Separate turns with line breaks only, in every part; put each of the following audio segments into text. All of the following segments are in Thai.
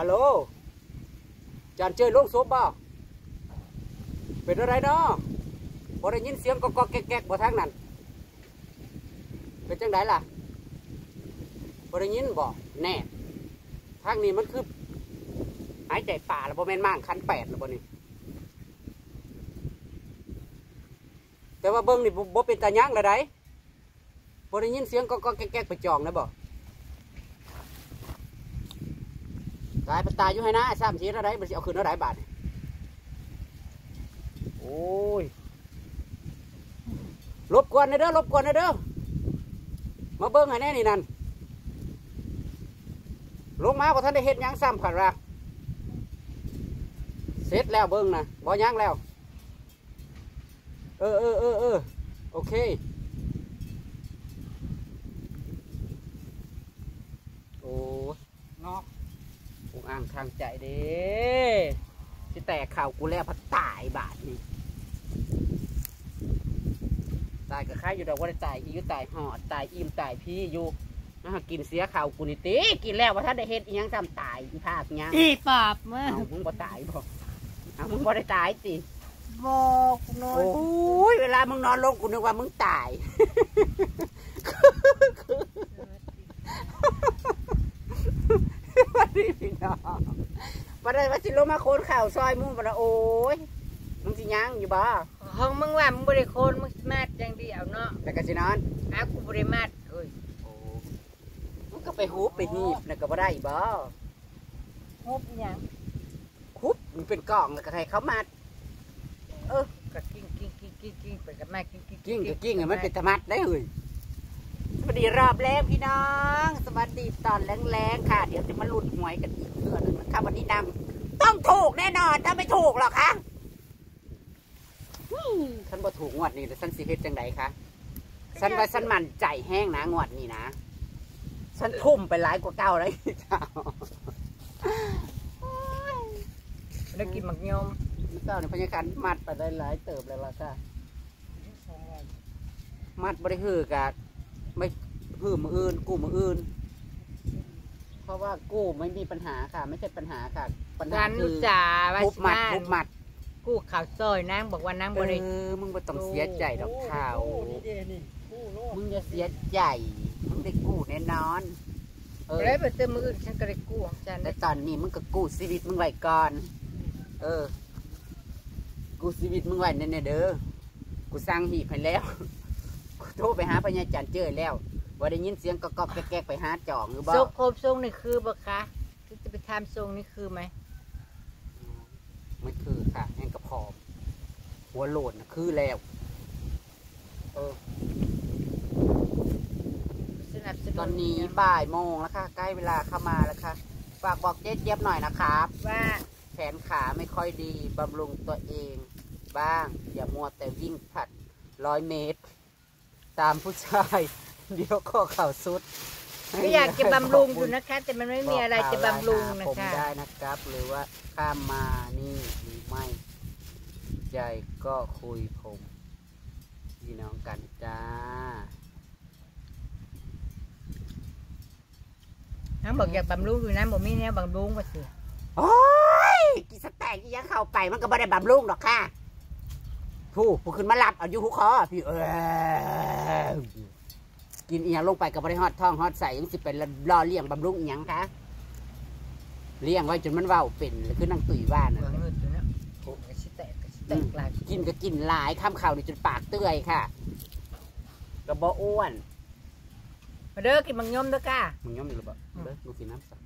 ฮัลโหลจานเจอลงศพบ่เป็นอะไรเนาะบ่ได้ยินเสียงก็ก็แก๊กๆบ่ทางนั้นเป็นจังไดล่ะบ่ได้ยินบ่แน่ทางนี้มันคือหายใจป่าแล้วบ่แม่นม่างคันแปดแล้วบ่นี่แต่ว่าเบิ่งนี่บ่เป็นตาย่างเลยไดบ่ได้ยินเสียงก็ก็แก๊กๆไปจองนะบ่ ตายปตายอยู่ให้นะสามชีอะไรมันจะเอาคืนเท่าไหรบาทนี่โอ้ยรบกวนนะเด้อรบกวนนะเด้อมาเบิ้งให้แน่นี่นั่นลงมาพอท่านได้เห็ดหยังซ้ำขันรักเสร็จแล้วเบิ้งนะบ่ยังแล้ว เออเออเออเออโอเค โอ้เนาะ อุกอ่างทางใจเด้ที่ แตกข่าวกูแล้วพัดตายบาทนี่ตายกับข้าอยู่ดอกว่าได้ตายอีอยู่ตายหอดตายอิ่มตายพี่อยู่นะฮะกินเสียข่าวกูนี่ติกินแล้วว่าถ้าได้เฮ็ดอีหยังจำตายอีภาคหยัง
อีปอบมึง
เอามึงบ่ตายบ่เอามึงบ่ได้ตายสิ
บอกหน่อ
โอ้
ย
ยเวลามึงนอนลงกูนึกว่ามึงตายวันนี้พี่น้อง ประเดี๋ยวว่าสิลงมาโคนข่าวซอยมุ่งประโอ้ยมึงสิยังอยู่บ่
ห้องมึงว่ามึงบริโคนมึงมาดอย่างเดียวเนาะ
แต่ก็สินอน
อากูบริมาดเอ้ย
โอ้มึงก็ไปฮูบไปหีบนะก็บ่ได้บ่
ฮบหยัง
ฮุบมันเป็นกล่องแล้วก็ให้เขามา
ก็กิ้งกิ้งกิ้งกิ้งกิ้งไปกับแม่กิ้งกิ้ง
กิ้งก็กิ้งอะมันเป็นธรรมัดได้เฮ้ยสวัส ดีรอบแรกพี่น้อง สวัสดีตอนแรงๆค่ะ เดี๋ยวจะมาลุ้นหวยกันอีกเพื่อนงนะคะวันนี้นำต้องถูกแน่นอนถ้าไม่ถูกหรอกคะฉันบ่ถูกงวดนี้แล้วฉันสิเฮ็ดจังไดคะฉันว่าฉันมั่นใจแห้งนะงวดนี้นะฉันทุ่มไปหลายกว่าเก้าเลยเจ้า
แล้วกินหมักยม
เจ้าในพยาการมัดไปได้หลายเติบแล้วล่ะค่ะมัดบริหือกะไม่ หือมืออื่น กู้มืออื่น เพราะว่ากู้ไม่มีปัญหาค่ะ ไม่ใช่ปัญหาค่ะ ปัญหา
ร้าน
คื
ลู
อก
จ่าว่า
ทุบ
สิ
มัด
มา
ทุบมัด
กูข่าวซอยนางบอกว่านาง
เอบ
ริ
อมึงไม่ต้องเสียใจดอกข่าวมึงอย่าเสียใจมึงได้กู้แน่นอน เออ
แล้วไปเติมมืออื่นฉันก็เลยกู้ของฉัน
แต่ตอนนี้มึงก็กู้ชีวิตมึงไว้ก่อน เออ กู้ชีวิตมึงไว้แน่ๆเด้อ กูสร้างหีบให้แล้ว กูโทรไปหาพญาจันทร์เจอแล้ว ว่าได้ยินเสียงก็กอบๆแก๊กๆไปหาจองหรือบ่
ทรงโคมทรงนี่คือบ่คะที่จะไปทำทรงนี่คือไหม
ไม่คือค่ะแห้งกระพอมหัวโหลดนะคือแล้ว เออ
สนับสนุน
ตอนนี้บ่ายโมงแล้วค่ะ ใกล้เวลาเข้ามาแล้วค่ะฝากบอกเจ๊เจี๊ยบหน่อยนะครับ
ว่า
แขนขาไม่ค่อยดีบำรุงตัวเอง บ้าง อย่ามัวแต่วิ่งผลัดร้อยเมตร ตามผู้ชาย เดี๋ยวก็เข่าสุด
ก็อยากจะบำรุงอยู่นะคะ แต่มันไม่มีอะไรจะบำรุงนะ
ผม
คะ
ได้นะครับ หรือว่าข้ามมานี่หรือไม่ ใจก็คุยผมพี่น้องกันจ้า
น้ำบอกอยากบำรุงอยู่นะบอกมีแนวบำรุงว่าสิ
โอ้ยกินสแต็กอีหยังเข้าไปมันก็ไม่ได้บำรุงหรอกค่ะผู้ผู้ขึ้นมาหลับเอาอยู่หุคอพี่เออ กินอีหยังลงไปก็ไม่ได้ฮอดท้องฮอดใส่ยังสิเป็นรอเลี้ยงบำรุงอีหยังคะเลี้ยงไว้จนมันเว้าเป็นหรือคือนั่งตุ๋ยว่านั่น
เบื่อ
แหละ
เงินตัวเนี้ยโอ้ยสิแตกก็สิแตกหลาย
กินก็กินหลายข้ามข่าวนี่จนปากเตื้อยค่ะกระบออ้วน
มาเด้อกินมังยมเด้อก้า
มึงย่อมอยู่หรือเปล่า
อืม
เด้อลูกกินน้ำสัก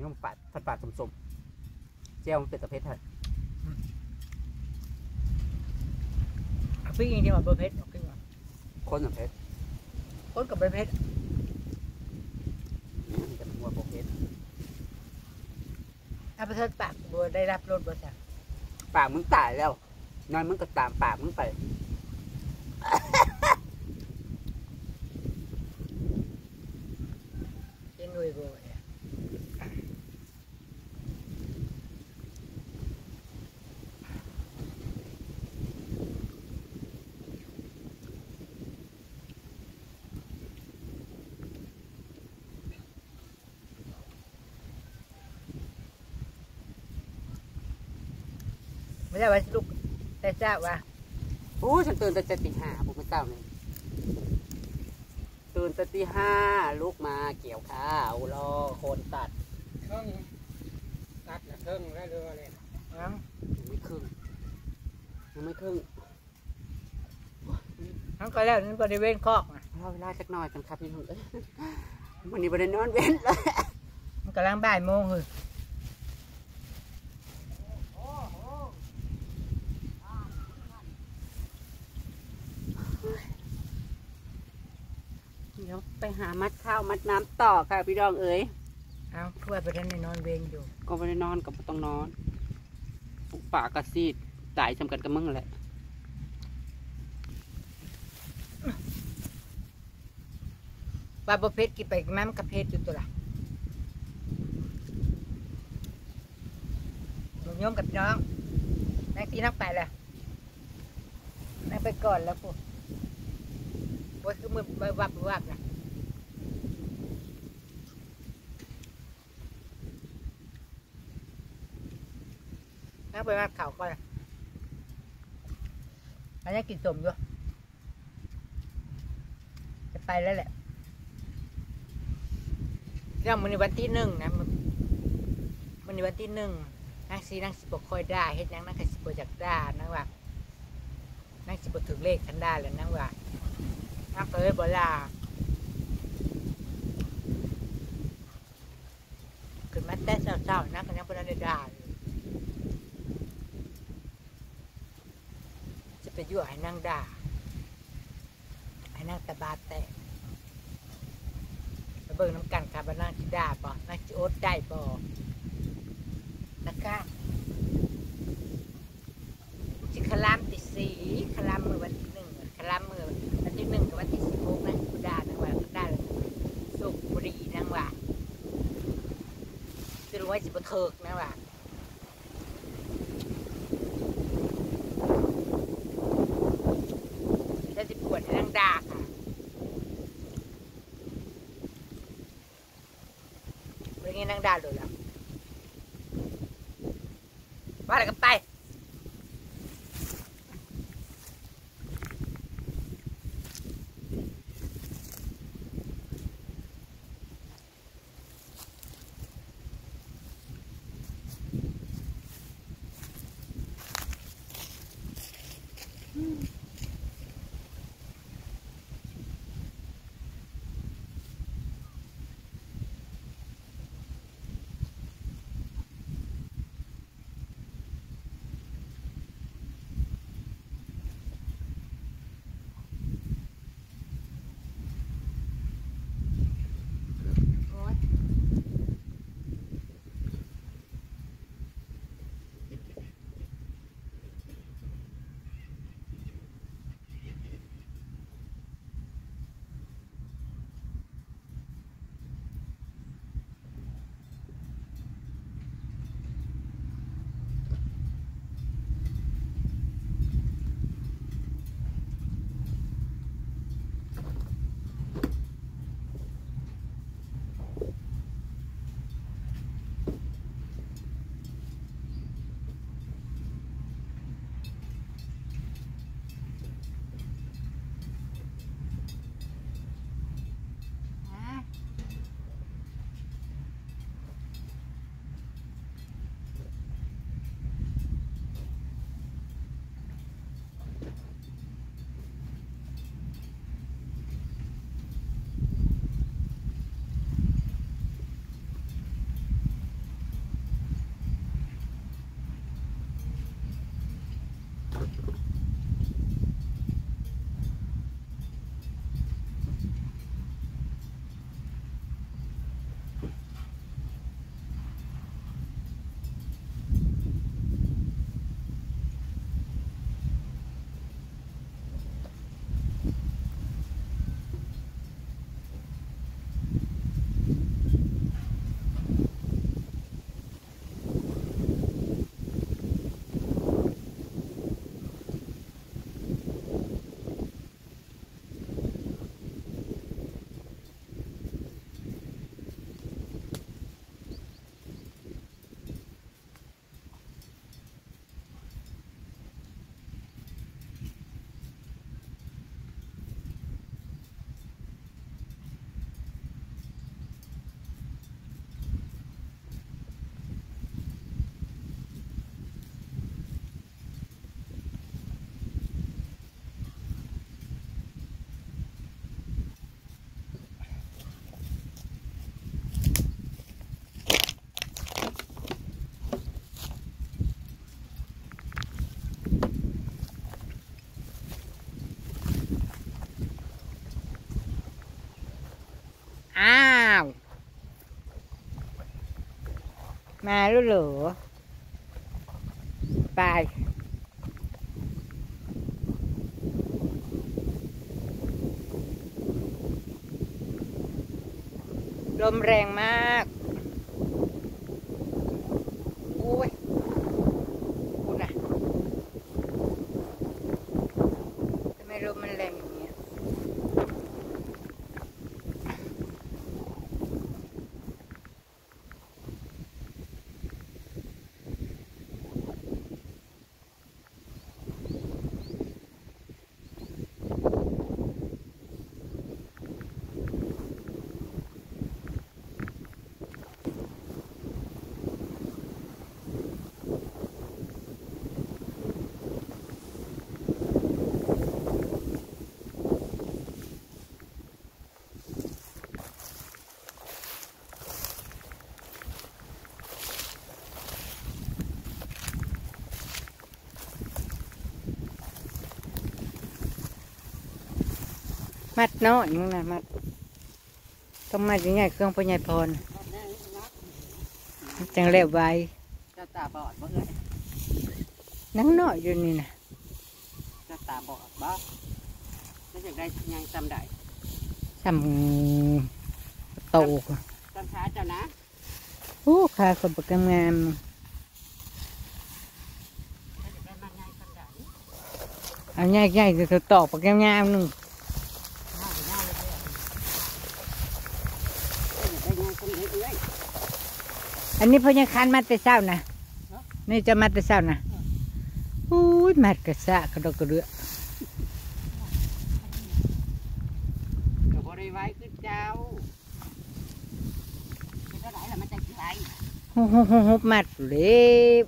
ย่อมปัดผัดปาดสมๆเจ้ามันเป็นตะเพชรเถอะ
เอาพี่ยิงดีกว่าเบอร์เพชรเอาขึ้นมา
คนตะเพชร
คนกับเบอร์เพชร
นี่มันจะเป็นหัวโปเพชร
เอาไปเทิดปากบัวได้รับรถบัวจ้ะ
ปากมึงตายแล้วนอนมึงก็ตามปากมึงไป
เย็นรวยบัวเนี่ย ไม่ได้ว่าลูกแต่เจ้าว่า
โอ้ฉันตื่นแต่เจ็ดตีห้าผมไม่เศร้าเลยตื่นแต่ตีห้าลุกมาเกี่ยวข้าวรอคนตัด
เครื่องตัดละเครื่องแล้วเรือเลย
เอ้า
ยังไม่ครึ่งยังไม่ครึ่ง
ทั้งก็แล้วนั่นบริเวณคอกน่ะ
รอเวลาสักหน่อยกันครับพี่น้องเอ้ยวันนี้บริเนอนเว้นเลย
มันกำลังบ่ายโมงเลย
เดี๋ยว ไปหามัดข้าวมัดน้ำต่อค่ะพี่น้องเอ้ย
เอ้าทั่วไปท่านในนอนเวรอยู่
ก็ไม่ได้นอนก็บ่ต้องนอนปุกปากกระซีดตายจำกันกับมึงแหละ
ปลาบเพชรกินไปกินมามันกระเพชรอยู่ตัวละหนุ่มโยมกับพี่น้องนั่งตีนั่งไปเลยนั่งไปก่อนแล้วปุ๊บโอ้ยคือมือวับวับวับนะ นั่งไปวัดเขาก่อนอันนี้กินสมอยู่จะไปแล้วแหละเรื่องมันในวันที่หนึ่งนะมันในวันที่หนึ่งนางสีนางสิบคอยได้เฮ็ดยังนางก็สิบจากได้นางว่านางสิบถึงเลขคันได้แล้วนางว่านางก็เลยบลาขึ้นมาแต่เช้าๆนางก็ยังบ่ได้ได้จะไป ยั่วให้นางด่าให้นางตะบาแตกเบิ่งน้ำกันครับว่านางจิด่าบ่นางจิโอ๊ตได้บ่นะคะจิคลามติสีคลามมือวันที่หนึ่งคลามมือวันที่หนึ่งกับวันที่สิบหกนะกุดานางว่ากุดาสุกบุรีนางว่าจะรู้ว่าจิบเถิกนางว่าแล้วจิปวดให้นางดาค่ะ เรื่องนี้นั่ มาแล้วเหรอไปลมแรงมากโอ้ยคุณน่ะทำไมลมมันแรงอย่างเงี้ย มัดน้อยมึงนะมัดต้องมัดยังไงเครื่องพญายพรจังเร็วไว
เจ้าตาบอดบ่เอ้ย
นังน้อยอยู่นี่นะ
เจ้าตาบอดบ่แล้วอยากได้ยังจำได้
ทำโต
จำช้าเจ้านะ
โอ้ขาคนปกงาม
แล้วอยากได้มันยังจำได้
ๆเอาใหญ่ๆจะตอกปกงามๆหนึ่ง
ง่ายง่ายเลยอยากได้ยังจำได้เอ้ย
อันนี้พญาคันมัดแต่เช้านะนี่จะมัดแต่เช้านะอุ้ยมัดกระสะกระดกกระเดือ
ก็บ่ได้ไว้คือเจ้าเป็นเท่าไหร่ล่ะมันจะกี่ไร
ฮุบฮุบฮุบฮุบมัดเล็บ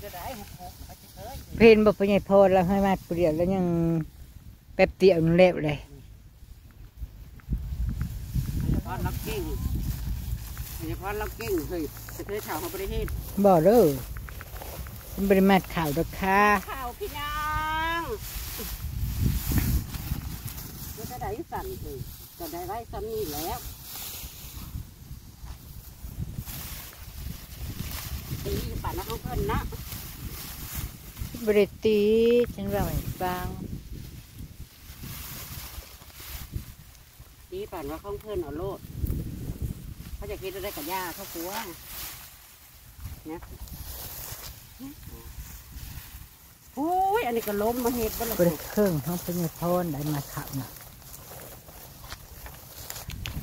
เท่าไหร่หกหกมันจะเคย
เพนบอกพญายพรแล้วให้มัดเปลี่ยนแล้วยังแป๊บเดียวนั่นเล็บเลย
เฉพาะล็อกกิ้ง เฉพาะล็อกกิ้งเฮ้ยจะเคยข่าวเขาประเทศ
บอกเด้อมันบริมาข่าวดอกค่ะ
ข่าวพี่น้องมันจะได้สั่นเลยก็ได้ไว้ซ้ำนี่แล้วตีป่านนักของเพิ่นนะ
บริตีฉันว่าให้ฟัง
ตีป่านว่าของเพิ่นเอาโลด เขาจะคิดว่าได้กับย่าเขากลัวเนี่ยโอ้ยอันนี้ก็ล้มมาเห็ดบ้าน
บริเครื่องห้องพญาพรได้มาขับนะ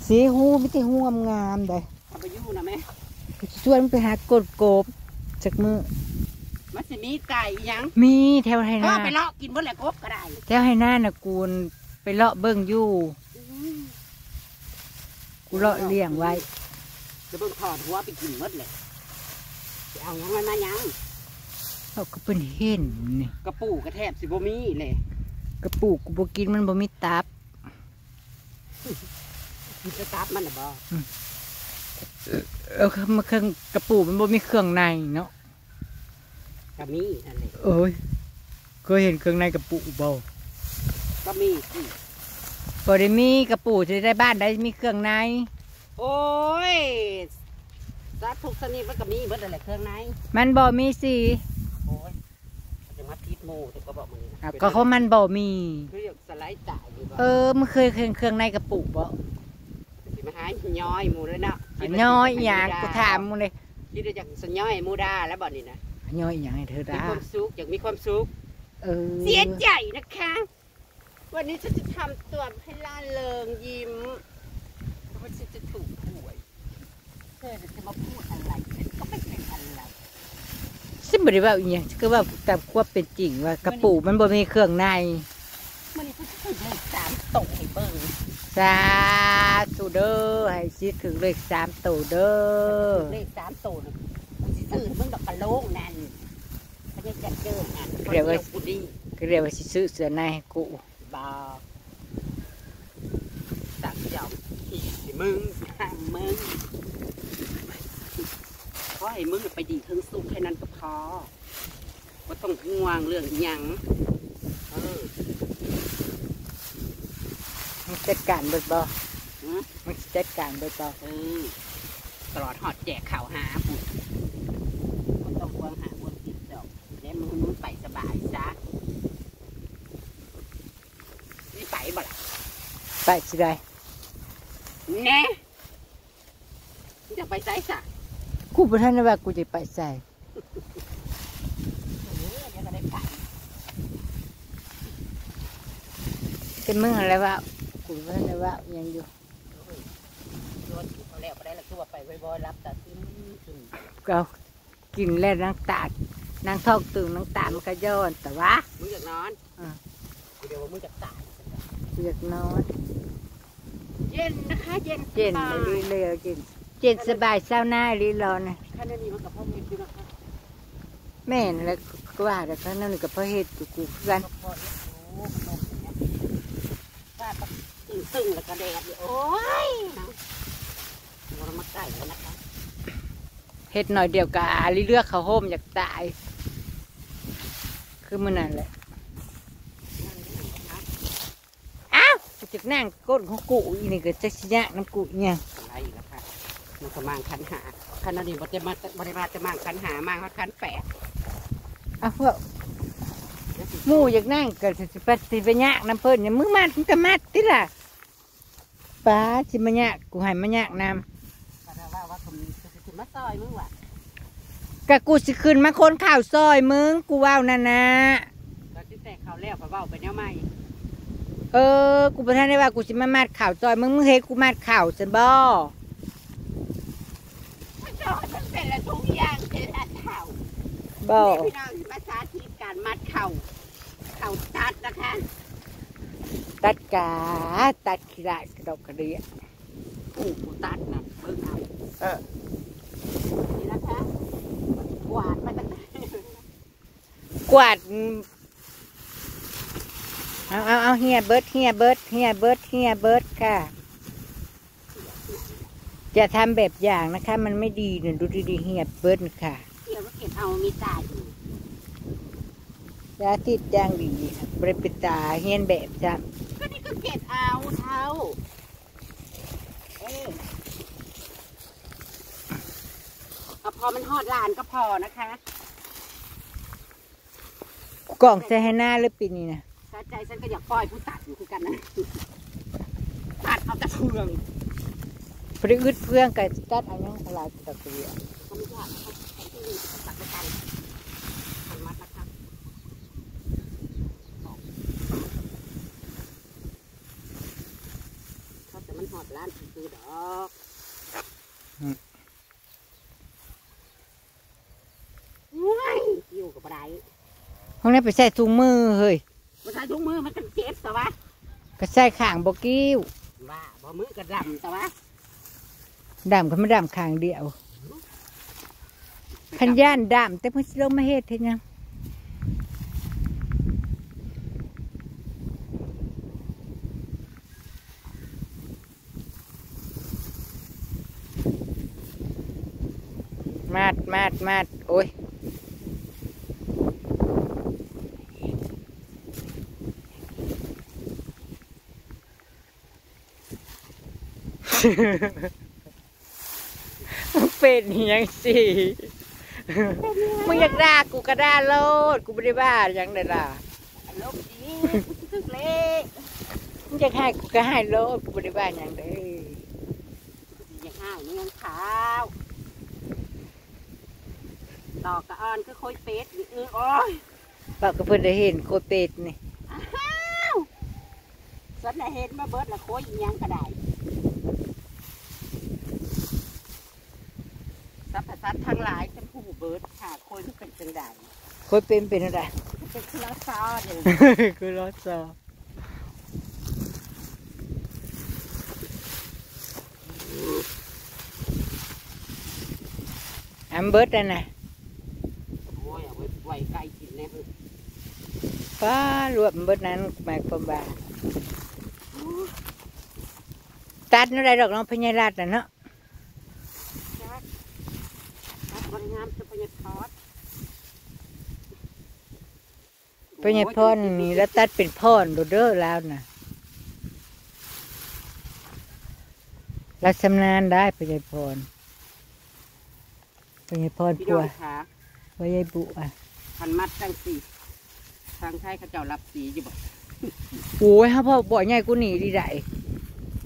สีหูไม่ใช่หูงามๆได้
เอาไปอยู่นะแม่
ชวนไปหากดโกบจากมือ
มันสิมีไก่อีหยัง
มีแถวให้ห
ก็
น้า
ไปเลาะกินเบนแหละกบก็ได้
แถวให้หน้านะกูนไปเลาะเบิ้งอยู่กูเลาะเลี้ยงไว้
จะเบิ่งถอดหัวไปกินหมดเลยสิเอาหยังไงมาหยัง
เขาก็เป็นเห็นนี่
กระปูกระแทบสิบ่มีเลย
กระปุกกูบกินมันบ่มีตับ
กินจะตับมันน่ะบ่
เออมาเครื่องกระปุกมันบ่มีเครื่องในเนาะ
ก็มีนั่นแหละ
เอ้ยเคยเห็นเครื่องในกระปุกบ่
ก็มีสิ
บ่ได้มีกระปุกจะได้บ้านได้มีเครื่องใน
โอ้ยสัตว์ทุกชนิดมันก็มีเบิดนั่นแหละเครื่องใน
มันบ่มีสี
โอ้ยมันจะมาทิดหมูแต่ก็บอกมันนี่
อะ
นะ
ก็เขามันบ่มี
คือเรียกสไลด์จ่ายอยู่บ่
เออมันเคยเห็นเครื่องในกระปุกบ่
สิมาหาย่อยหมูด้วยเนาะคิดว่า
น้อย
สิ
หยังกูถามมึงเลย
คิดว่าจะสย่อยหมูดาแล้วบ่นี่นะ
ย่อยหยังให้เธอ
มี
ด่า
ความสุขอยากมีความสุข
เออ
เสียใจนะคะ วันนี้ฉันจะทำตัวให้ล่าเริงยิ้มเพราะว่าฉันจะถูกหวย เธอจะมาพูดอะไรฉันก็ไม่เป็นอะไร
สิบ่ได้เว่าอีหยังก็ว่าตามควาเป็นจริงว่ากระปุกมันบ่มีเครื่องใน
มันนี่ฉันจะถูกเลขสามตกให้เบิ่ง
สาธุเด้อให้สิถึงเลขสามตัวเด้อ
เลขสามตกนะมันสิซื้อให้เบิ่งดอกกระโหลกนั่นเขาจะจัดเจอนั่นกูดี
ก็เรียกว่าสิซื้อเสือในให้กู
บาตักยอมอีสิมึงห้ามมึง อให้มึงไปดีถึงสุขแค่นั้นก็พอว่าต้องห่วงเรื่องอิหยังเออ
มันจัดการเบิดบ่
หือ
มันสิจัดการเบิดบ่
เออตลอดหอดแจกข่าวหาปุ่นก็ต้องควงหาวนติดดอกแล้วมึงมึงไปสบายซะนี่ไปบ่ล่ะ
ไปสิได้
แน่มึงจะไปไสซะ
กูบ่ทันได้ว่ากูจะไปใส่
เออเดี๋ยวก็ได้ไป
เป็นมึงอะไรว่ากูบ่ทันได้ว่าอิหยังอยู่
โดนเอาแล้วก็ได้แล้วคือว่าไปบ่อยๆรับแต่ซึมซึม
ก็กินแล้วนางตาดนางท้องตึงนางตาดมันก็ย้อนแต่ว่า
มึงอยากนอน
อ่า
เดี๋ยวว่ามึงจะตาย
กูอยากนอน
เย็นนะคะ เย็น
เจนไปเรื่อยๆเจน เจนสบายเศร้าหน้าลีรอนะ
ขณะนี้มันกับพ่อเมียคือนะคะ
แม่นแล้วก็ว่าแต่ข้างนั้นก็เพราะเหตุกูกูคือกัน
พ่อเนี่ยโอ้มันนมอย่างเงี้ยว่าแบบตึงตึงๆแล้วก็แดดอยู่โอ้ยนะเรามาใกล้แล้วนะคะ
เฮ็ดหน่อยเดียวกับอาลีเลือกเขาโฮมอยากตาย คือมันนั่นแหละอ้าวกูจะนั่งก้นของกูอีนี่ก็จะชิยะน้ำกูเนี่ย
มันก็มางคันหาขณะนี้บริมาบริมาจะมางคันหามางคันแปะ
อ้าวพวกหมู่อยากนั่งก็สิไปสิไปยะน้ำเพิ่นเนี่ยมึงมาถึงก็มาติล่ะป้าสิมายะกูให้มายะน้
ก็ได้ว่าว่าผมจะถึงมาซอยมึงว่ะำ
กะกูสิขึ้นมาคนข่าวซอยมึงกูว่าวนั่นนะ
ก็ที่แต่เขาแล้วก็เว้าไปแนวใหม่
เออ กูประทานได้ว่ากูสิมามาดข่าวซอยมึงมึงเฮ็ดกูมาดข่าวซันบ่
มันจอดมันเป็นละทุกอย่างเป็นละเข่า
บ่
นี่พี่น้องที่มาสาธิตการมัดเข่าเข่าตัดนะคะ
ตัดกาตัดขี้ได้กระดอกกระเดีย
อู้หูตัดนะเบิ่งเอา
เออ
นี่นะคะกวาดมาตั้งแต่
กวาดเอาเอาเอาเฮียเบิร์ดเฮียเบิร์ดเฮียเบิร์ดเฮียเบิร์ดค่ะจะทำแบบอย่างนะคะ มันไม่ดีเนี่ยดูดีๆเฮียเบิร์ดค่ะ
เดี๋ยว ก็เก็บเอามีตาอยู่
ยาติดย่างดีค่ะบริปิตาเฮียนแบบจ้ะ
ก็นี่ก็เก็บเอาเท้าเออเอาพอมันหอดลานก็พอนะคะ
กล่องใส่ให้หน้าหรือปีนี้นะ
ถ้าใจฉันก็อยากปล่อยผู้ตัดอยู่คือกันนะตัดเอาแต่เฟือง
พริอึดเพื่องกับตัดเอายังตลาดตะเกียบ
ก็ไม่ยากนะครับที่นี่ตัดไปกันมันมัดนะครับเขาแต่มันหอดร้านซื้อดอกว้ายอยู่กับอะไร
ห้องนี้ไปใส่ถุงมือเฮ้ย
มาใส่ถุงมือมันกันเจ็บแต่ว่า
ก็ใส่ข่างบกิ้ว
ว่าบ่มือกระดำแต่ว่า
ดำก็ไม่ดำข้างเดียว ขันย่านดำแต่เพิ่งลงมาเฮ็ดเห็นยังมาดมาดมาดโอ้ยเป็นอหยังสิ มึงอยากด่ากูก็ด่าโลดกูไม่ได้บ้าหยังได้ล่ะ
โลกดีตึกเล็ก
มึงอยากให้กูก็ให้โลดกูไม่ได้บ้าหยังเด้อ
อย่างห้าวเงี้ยขาวดอกกระอ่อนคือโคยเป็ดนี่เออโอ้ย
ปากก็เพิ่นได้เห็นโคเป็ดนี่
อ้าวสันน่ะเห็นมาเบิดละโคยอีหยังก็ได้ สรรพสัตว์ทั้งหลายเป็นผู้เบิดค่ะโคยมันเป็นจังใด
โคเป็นเป็นอะไร
เป็นคือละซอเนี่ย
กูรอสออัมเบิร์ดอะนะ
โอ้ยเอาไว้ไว้ไก่กินแน่เออ
ป้ารวมเบิร์ดนั้นหมายความว่าตัดอะไรดอกน้องพญาราชน่ะเนาะ
จักจัก บริงามจะพยาทอด
พญาพรนี่แล้วตัดเป็นพรโดเด้อแล้วนะเราชำนาญได้พญาพรเป็นไงพร
พี่
ปั
น้
ว
องคะ
ไว้ยายบุอะ
พันมัดจังสีทางไทยเขาเจ้ารับสีอยู่บ่
โอ้ยฮะพ่อบ่ใหญ่กูหนีดีได้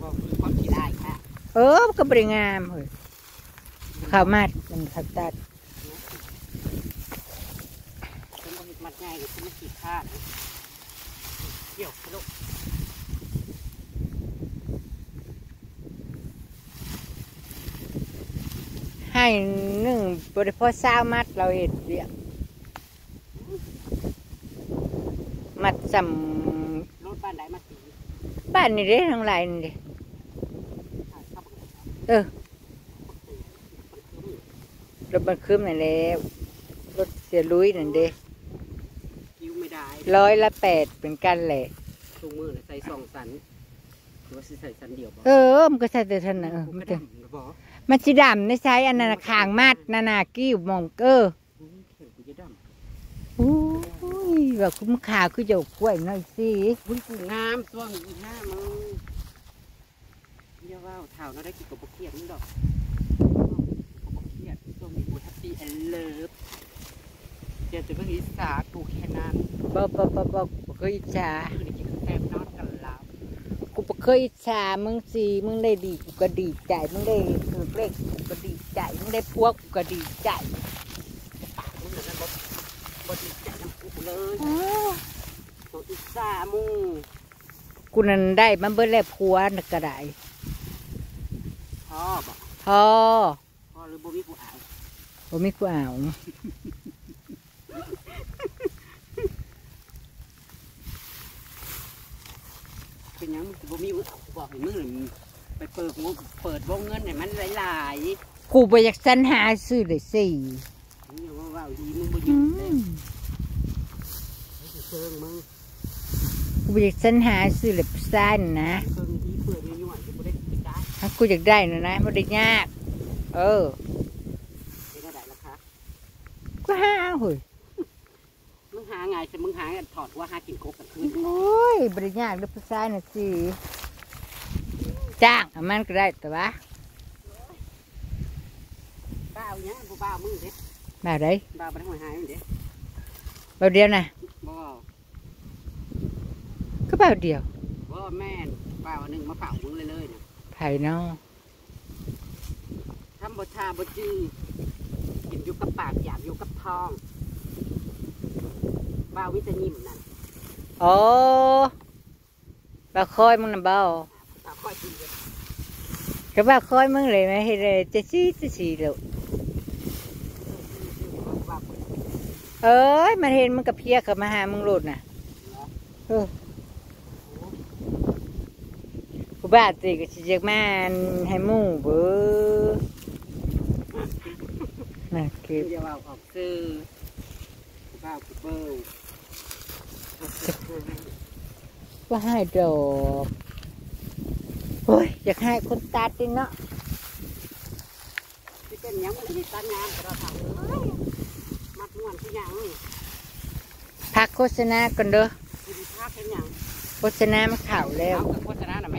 บ่คือความคิดได้ค่ะ
เออมันก็บริงามเฮ้ยข้าวมัด มันขัดตัด
เป็นบ่เฮ็ดมัดง่ายเลยคือมันขีดพลาดนะเกี่ยวลูก
ให้หนึ่งบริพอเศร้ามัดเราเห็ดเรียกมัดส
รถบ้านใดมาสีำ
บ้านนี่เด้ทั้งหลายนี่เด้
อ่าเข้าไปเลย
เออ รถบรรคืมนั่นแหล้วรถเสียลุยนั่นเด้
คิ้วไม่ได้
ร้อยละแปดเป็นกันแหละ
ทุกมือน่ะใส่สองสันหรือว่าสิใส่สันเดียวบ่
เออ มันก็ใช่แต่ท่านนะเออ
กู
มัน
ก็
จะ
ดำนะบ่
มันสีดำในใช้อันนั้นน่ะขางมัดนานากิ้วมองเออ
อุ้ยเขียวกูจะด
อุ้ยแบบคุ้มค่าคือเจะกล้วยหน่อยสิำ
อุ้ยกูงามตัวมีอีห้ามึงเดี๋ยวว่าเท่าน่าได้กินกับบุเครียดนี่ดอกกับบุเครียดตัวมีบู แฮปปี้แอนเลิฟเดี๋ยวจะเพิ่งอิสากูแค่นั้น
บ่บ่บ่บ่บ่เคยอิจฉา
เออเดี๋ยวกินข้าวแซ่บนอนกันแล้ว
กูบ่เคยอิจฉามึงสิมึงได้ดีกูก็ดีใจมึงได้ถือเลขกูก็ดีใจมึงได้พวกกูก็ดีใจ
ปากมึงนั่นบ่บ่ดีใจน้ำกูเลย
อ้าว
ตัวอิสามึง
กูนั่นได้มันเบิดแล้วผัวน่ะก็ได้
พ่อบอก
พอ
พ่อหรือบ่มีผู้อาย
บ่มีกูเอา
เป็นหยังมึงสิบ่มีผู้เอาบอกให้มึงน่ะไปเปิดวงเปิดวงเงินให้มันหลายๆ
กูบ่อยากสรรหาซื้อเลยสิ
มึงอย่าว่าว่าดีมึงบ่ห
อื
ยุดเลย
ม
เชิงมึง
กูบ่อยากสรรหาซื้อเลยผู้ชายน่ะนะ
เชิงดีเปื่อยยั่วๆจะบ่ได้กินได้
ถ้ากูอยากได้นะนะบ่ได้ยาก เออ
เป็นอะไรล่ะคะ
กูหาเฮ้ย
มึงหาไงแต่มึงหาถอดว่าหากินโคกกันคืน
โอ้ยบ่ได้ยากเด้อผู้ชายน่ะสิจ้างเอามันก็ได้แต่ว่า
บ้าเอาเนี้ยบ่บ้ามึงเด้
มาได้
บ้าบ่ได้หัวหายมึงเด้
เบาเดียวนะ
บ่
ก็เบาเดียว
บ่แม่นบ้าเอาหนึงมาเผามึงเลยเลยนะ
ไผ่เนาะ
ทำบ่ชาบ่จื้อกิน อยู่กับปากอยากอยู่กับท้องบ้าวิตามินนั่น
โอ้บาคอยมึงน่ะเบา
บ้าค่อยกินเลย
ก็บาคอยมึงเลยไหมเฮ็ดเลยจะซี่จะซี่แล้ว
บ้า
เอ้ยมันเห็นมึงกับเพียเข้ามาหามึงโลดน่ะเออกูบ้าติก็สิจักมาอันให้หมู่เบ้อ น่ะเก็บ
เดี๋ยวเอาออกซื้อบ้ากูเบิ้ล
ว่าให้ดอกโอ้ยอยากให้คนตัดดิเนาะ
ที่เป็นหยังมันไม่ได้ตัดงานแต่เราทำเลยมัดม่วนที่หยัง
พักโฆษณาก่อนเด้อ
กินพักเป็นหยัง
โฆษณามันข่าวแล้ว
เอากับโฆษณาหน่อยไหม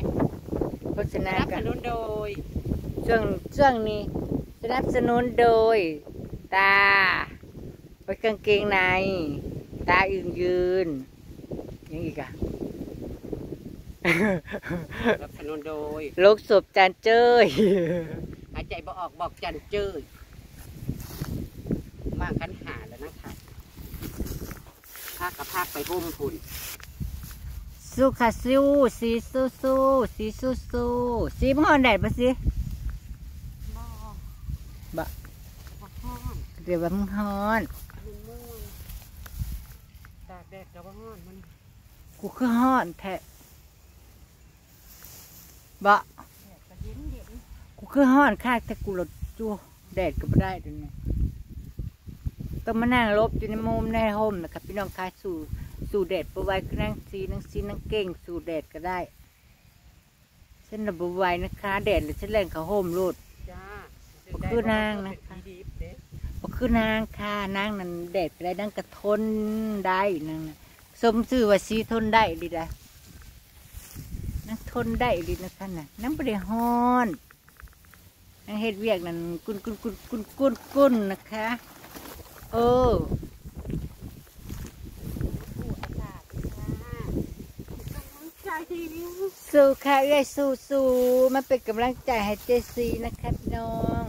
โฆษ
ส
ณา
นับ
กั
ส
น
นุนโดย
ช่วงช่วงนี้ส นับสนุนโดย ตาไว้กางเกงใน ตาอึงยืนยังอีกอะ
สนับสนุนโดย
โลกศพจานเจ้ย
หายใจบ่ออกบอกจันเจ้ยมากขันหาแล้วนะคะภาคกับภาคไปร่มทุน
สู้ค่ะสู้สีสู้สู้สีสู้สู้สีมังหอนแดดปะสิ
บ่
บะ
บ่ฮ้อน
เดี๋ยวว่ามังหอน
มันม่วนตากแดดกับบ่ฮ้อนมัน
กูคือหอนแทะบะ
แดดก็เย็นเย็น
กูคือหอนค่าแต่กูหลดจูแดดก็ไม่ได้เดี๋ยวนี้ต้องมานั่งลบอยู่ในมุมในห่มนะครับพี่น้องคะสู่สู่แดดประไว้คือนั่งซีนั่งซีนั่งเก่งสู่แดดก็ได้ฉันระบไหว้นะคะ แดดหรือฉันเล่นเขาห่มรูด
จ้า
คือนางนะคะ
เป็นดีๆเด้
ก็คือนางค่ะนางนั้นแดดอะไรนางกระทนได้นางน่ะสมชื่อว่าสีทนได้ดีได้นางทนได้ดีนะคะน่ะนางไม่ได้ฮ้อนนั่งเฮ็ดเวียกนั่นกุนกุนกุนกุนกุนกุนนะคะเออ
ผู้อากาศค่ะกำลังใจ
สู้ค่ะเอ้ยสู้สู้มาเป็นกำลังใจให้เจซีนะคะพี่น้อง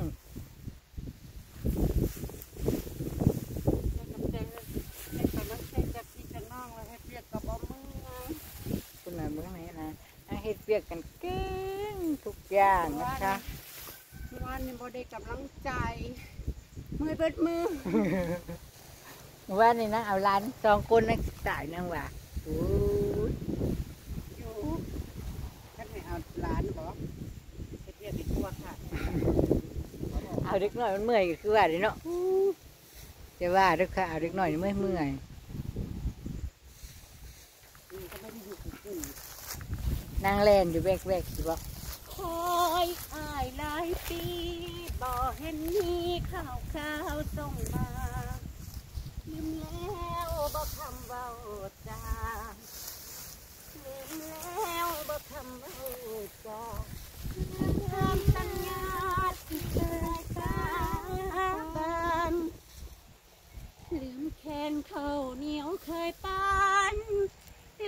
ให้กำลังใจจากพี่จากน้องแล้วให้เรียกกับบ่มือ
คุณน่ะเมื่อไหร่นะนั่ง เฮ็ดเวียกกันเก่งทุกอย่างนะคะ
วันนี้บ่ได้กำลังใจมือเบิดมือ
ว่านี่นะเอาร้านสองคนนักจ่ายนั่งว่าโอ้ย
อยู่กันให้เอาหลานบ่เฮ็ดเรียกดีกว่าค่ะ
เอาเด็กน้อยมันเมื่อยก็คือว่าเด้เนาะจะว่าเด้อค่ะเอาเด็กน้อยนี่เมื่อยเมื่อย
นี่ก็ไม่ได้อยู่กับกู
นั่งเล่นอยู่แวกแวกสิบ่
คอยอายหลายปีบ่เห็นมีข่าวข่าวส่งมาลืมแล้วบ่คำเว้าจาลืมแล้วบ่คำเว้าจาคำสัญญาที่เคยสาบานลืมแคนเขาเหนียวเคยปาน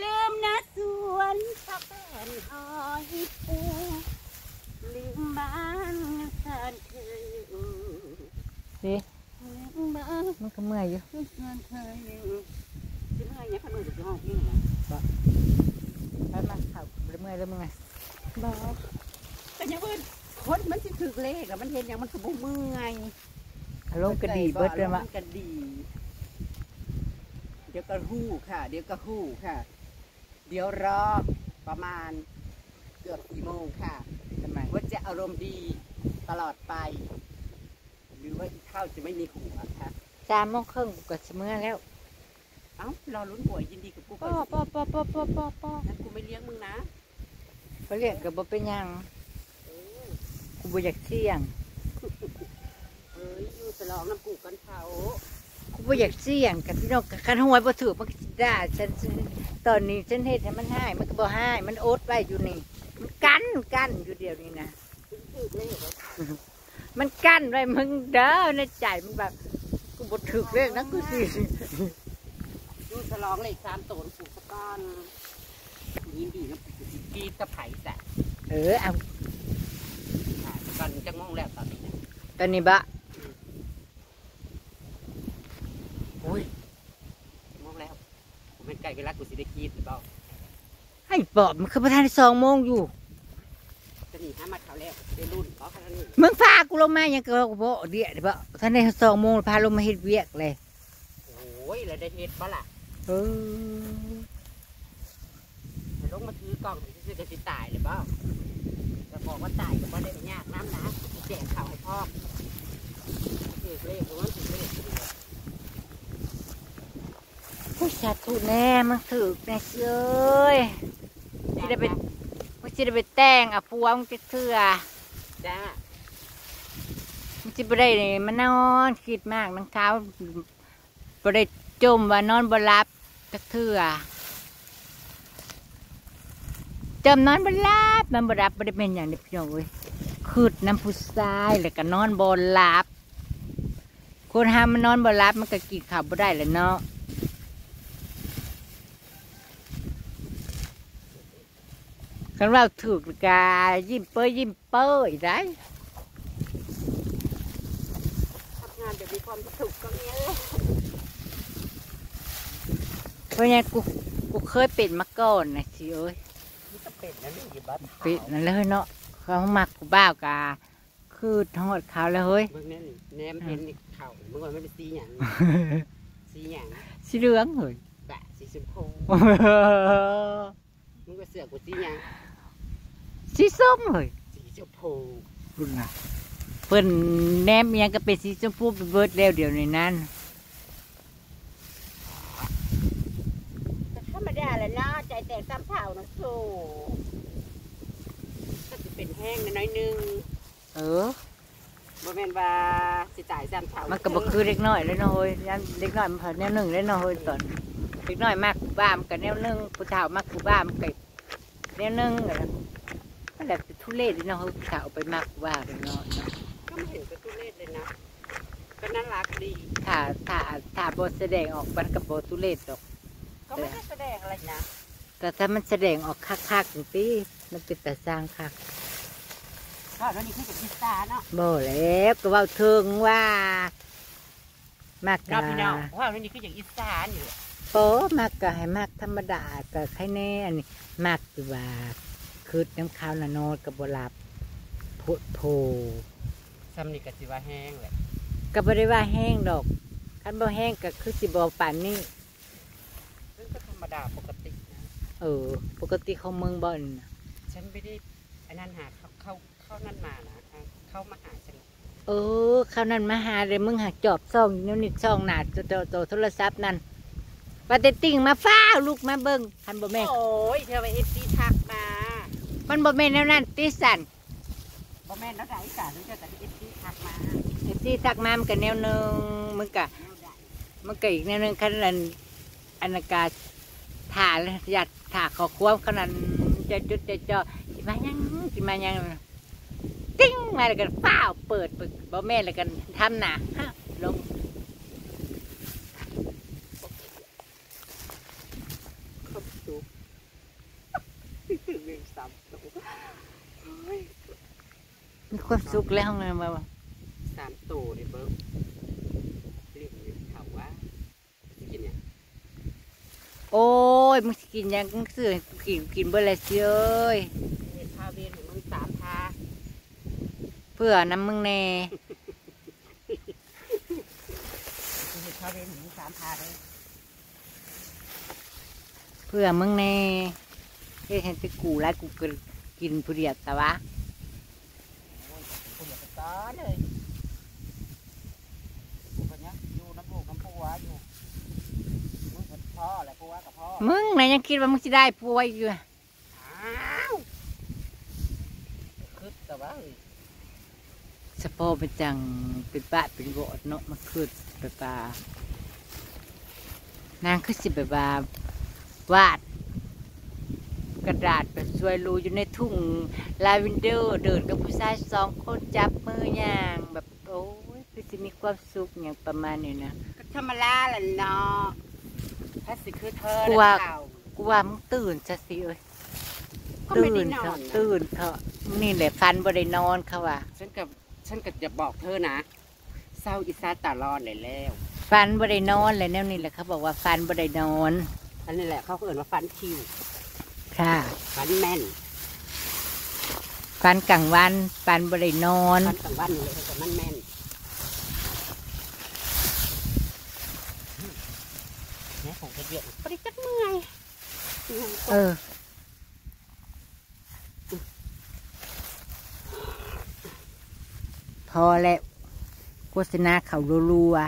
ลืมนะสวนพักเป็นอ้อยปูลืมบ้านสานเคยอยู่
สิ
ลืมบ้าน
มันก็เมื่อยอยู่
สานเคยอยู่ที่เมื่อไงพันมือจะห้องที่ไหน
ไปมาเข่าเมื่อยแล้วเมื่อย
บอกแต่ยังเพิ่นคนมันสิถึกเลขอะมันเห็นอย่างมันสมบูรณ์มือไง
อารมณ์ก็ดีเบิดเลยมะ
อารณ์ก็ดีเดี๋ยวก็หู้ค่ะ เดี๋ยวก็หู้ค่ะ เดี๋ยวรอประมาณเกือบสี่โมงค่ะ
ทำไม
ว่าจะอารมณ์ดีตลอดไป หรือว่าอีกข้าวจะไม่มีหัวค่ะ
สามโมงครึ่งก็สิเมื่อยแล้ว
เอ้ารอลุ้นหวยยินดีกับกู
ป้
ก่
อ
อน
ป้อป้อป้อป้อป้อป้อ
งั้นกูไม่เลี้ยงมึงนะ
เขาเรียกกับบ่เป็นหยังกูบ่อยากเสี่ยง
เอ้ยอยู่สลองน้ำกูกันเขา
กูบ่อยากเสี่ยงกับพี่น้องกับคันหวยบ่ถูกมันก็สิด่าฉันฉันตอนนี้ฉันเฮ็ดให้มันหายมันก็บ่หายมันโอดไว้อยู่นี่ มันกั้นกั้นอยู่เดียวนี้นะ
ถึกเลขแล้ว
มันกั้นไว้มึงเด้อในใจมันแบบกูบ่ถึกเลยนะกูสิ
อยู่สลองเลขสามโตนกูสะก้อนกูยินดีนะกูสิกรีดกระไผ่แต่
เออเอา
ตอนจะงงแล้วตอนนี้นะ
ตอนนี้บะ
อุ้ยงงแล้ว กูเป็นไก่เวลากูสิได้กรีดหรือเปล่า
ให้ปอบมันคือประธานสองโมงอยู่
จะหนีห้ามัดเขาแล้วได้รุ่นเพราะขนาดนี้
มึงพากูลงมายังก็บ่เดี๋ยวเดี๋ยวบ่ท่านได้สองโมงพาลงมาเฮ็ดเวียกเลย
โอ้ยแล้วได้เฮ็ดปะล่ะ
เออ
แต่ลงมาถือกล่องที่ซื้อจะสิตายหรือเปล่าจะบอกว่าตายก็บ่ได้ไปยากน้ำนะกูแจกข่าวให้พ่อถือเลขหรือว่าถือเลขกูเลย
ผู้ชาตุแน่มันถึกแน่เอ้ยสิได้ไปมันสิได้ไปแต่งอะปัวมึงจะเถื่อ
จ้า
มันสิบ่ได้นี่มันนอนคิดมากนังเท้าบ่ได้จมว่านอนบ่หลับจักเถื่อจมนอนบ่หลับมันบ่หลับบ่ได้เป็นอย่างนี้พี่น้องเอ้ยคืดน้ำผู้ชายแล้วก็นอนบ่หลับคนหามันนอนบ่หลับมันก็กินข้าวบ่ได้แหล้วเนาะ คันว่าถูกกายิ้มเป้ยยิ้มเป้ยได้
ทำงานแบบมีความสุขก็เนี้ย
เพราะงั้นกูกูเคยเป็นมาก่อนนะสิเอ้ย
นี่ก็เป็นนะนี่อยู่บ้าน
เป็นนั่นเลยเนาะเขามักกูบ้าวกาคือทอดเขาแล้วเฮ้ย
เบิ่งแน่นี่แนมเห็นนี่เข่าเมื่อวานไม่ได้สีหยังสีหยัง
สีเหลืองเฮ้ย
แบะสีชมพูมึงก็เสือกกูสีหยัง
สีส้มเฮ้ย
สีชมพู
พุ่นน่ะเพิ่นแนมอิหยังก็เป็นสีชมพูไปเบิดแล้วเดี๋ยวนี้นั่น
ก็ธรรมดาแหละเนาะใจแตกซ้ำเผานะสูก็จะเป็นแห้งน้อยๆนึง
เออ
บ่แม่นว่าสิตายซ้ำเผา
มั
มัน
ก็บอกคือเล็กน้อยเลยเนาะเฮ้ยยันเล็กน้อยมันเผาแนวหนึ่งเลยเนาะเฮ้ยตอนเล็กน้อยมากกูบ้ามนกับแนวหนึ่งผู้เฒ่ามากกูบ้ามนกับแนวหนึ่งอะนะ มันแบบทุเรศเลยเนาะเขาข่าวไปมากว่าไปเนาะ
ก็ไม่เห็นเป็นตัวเลขเลยนะก็น่ารักดี
ถ้าถ้าถ้าบแสดงออกมันกับบทุเรศดอก
ก็ไม่ได้แสดงอะไรนะ
แต่ถ้ามันแสดงออกคักๆจริงๆมันเป็นแต่สร้างคัก
ก็แล้วนี่คือกับพิซซ่าเนาะโบ
แล้วก็ว่าถึงว่ามาก
เนาะพี่น้อง
นะ
ว่าแล้วนี่คืออย่างอีสานอยู่
โอ้มากก็ให้มากธรรมดาก็ใครแน่อันนี้มากคือว่า คือน้ำข้าวนาโนดกับบหลับโพดโพ
ซ้ำนี่ก็สิว่าแห้งแหละ
ก็บ่ได้ว่าแห้งดอกคันบ่แห้งก็คือสิบ่ป่านนี้
ซึ่งก็ธรรมดาปกตินะ
เออ ปกติของเมืองบ่อนน่ะ
ฉันไม่ได้อันนั้นหาเขาเขาเข้านั่นมานะเข้ามาหาฉัน
เออข้าวนั้นมาหาเลยมึงหักจอบซ่องนิ้วนิดซ่องหนาโตโตโตโทรศัพท์นั่นปาเตติ้งมาฟ้าวลูกมาเบิ่งคันบ่แม่น
โอ้ยเธอไปเอฟซีทักมา
มันบ่แม่นแนวนั้นติสัน
บ่แม่นแล้วไหนกะถึงจะแต่เอฟซีทักมา
ไอ้ที่ทักมามันก็แนวหนึงมึงก็
แนวใด
มันก็อีกแนวหนึงคันนั้นอันนากาถ่าเลยอยากถ่าขอความขนาดจะจุดจะจ่อสิมายังสิมายังติ้งมาแล้วกันฟ้าวเปิดเปิดบ่แม่นแล้วกันทำหน้าฮะลง
ครบสุกหนึ่งสามตัวโอ้ย
มี ความสุขแล้วไงมา
สามตัวเลยเบิ้งเรียกอยู่เขาว่าสิกินเนี่ย
โอ้ยมึงสิกินหยังมึงซื้อให้กูกินกินเบ่ละเจ้ย
เห็นพาเวียนของมึงสามพา
เพื่อน้ำมึงแน่
เห็นพาเวียนของมึงสามพาเลย
เพื่อมึงแน่เฮ็ดให้ไปกูแล้วกูก็กินผู้เดียวแต่ว่า
คุณอย่าไปต้อนเลยคนเนี้ยอยู่น้ำลูกน้ำผัวอยู่มึงเป็นพ่อแหละผัวกับพ่อ
มึงไหนยังคิดว่ามึงสิได้ป่วยอยู่
อ้าวคือแต่ว่าเอ้ย
สะโพกเป็นจังเป็นบาดเป็นโบดเนาะมันคือแบบว่านางคือสิแบบว่าวาด กระดาษแบบสวยรูอยู่ในทุ่งลาวินเดอร์เดินกับผู้ชายสองคนจับมือย่างแบบโอ้ยคือสิมีความสุขอย่างประมาณนี้นะ
ก็ธรรมดาแหละเนาะถ้าสิคือเธอ
กูว่า
เปล่
กูว่ามึงตื่นซะสิเอ้ย
ก็ไม่
ตื่
ได้
น
นอ
เถอะ
นนะ
ตื่นเถอะนี่แหละฟันบ่ได้นอนเขาว่า
ฉันกับฉันกับจะบอกเธอนะเศร้าอิซาตาลอนเลยแล้ว
ฟันบ่ได้นอนเลยแนวนี้แหละเขาบอกว่าฟันบ่ได้นอน
อันนี้แหละเขาเอ่นว่าฟันคิว
ค่ะ
ฟันแม่น
ฟันกลางวันฟันบ่ได้นอน
ฟันกลางวันนี่เลยแต่มันแม่นเนี่ยผมจะเรียกปริจักเมื่อย
เออพอแล้วโฆษณาเขารัวๆ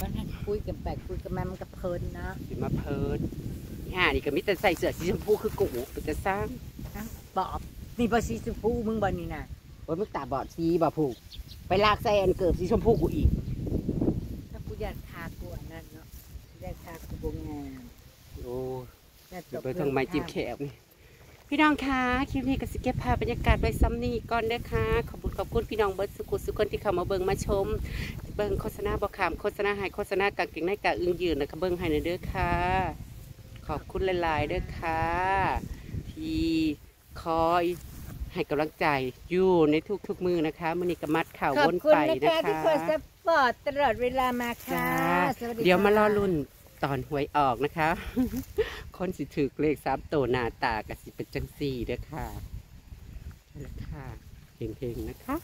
วันนั้นคุยกันไปคุยกันมามันก็เพลินเนาะ
สิมาเพิด ห่านี่ก็มิแต่ใส่เสื้อสีชมพูคือกูเป็นจะสร้าง
บอบนี่บอสีชมพูมึงบอนี่นะ
โอ้ยมึงตาบอดสีบ่ผูกไปลากใส่อันเกิบสีชมพูกูอีก
ถ้ากูอยากทากูอันนั้นเนาะอยากทากูบงงาม
โอ้
อยากจ
เดี๋ยว
บ
ไปทางไม้จิ้มแขกนี่พี่น้องคะคลิปนี้ก็สิเก็บภาพบรรยากาศไว้ซ้ำนี้ก่อนเด้อค่ะขอบคุณขอบคุณพี่น้องเบิร์ดสุขุสุขคนที่เข้ามาเบิ่งมาชม เบิ่งโฆษณาบอกขามโฆษณาใหายโฆษณากางเกงในกาอึ้งยืนนะคะเบิ่งให้หน่อยเด้อค่ะ ขอบคุณหลายๆเด้อค่ะ ที่คอยให้กำลังใจอยู่ในทุกๆมือนะคะมื้อนี้ก็มัดข่าว
ขอบ
วน
คุณ
ไป
นะ
นะคะ
ที่คอย support ตลอดเวลามาค่ะ
จ้า
สวัสดี
เดี๋ยวมารอ
ค่ะ
รุ่นตอนหวยออกนะคะ คนสิถือเลขสามตัวหน้าตากับสิเป็นจังสี่เด้อค่ะนั่นแหละค่ะเฮงๆนะคะ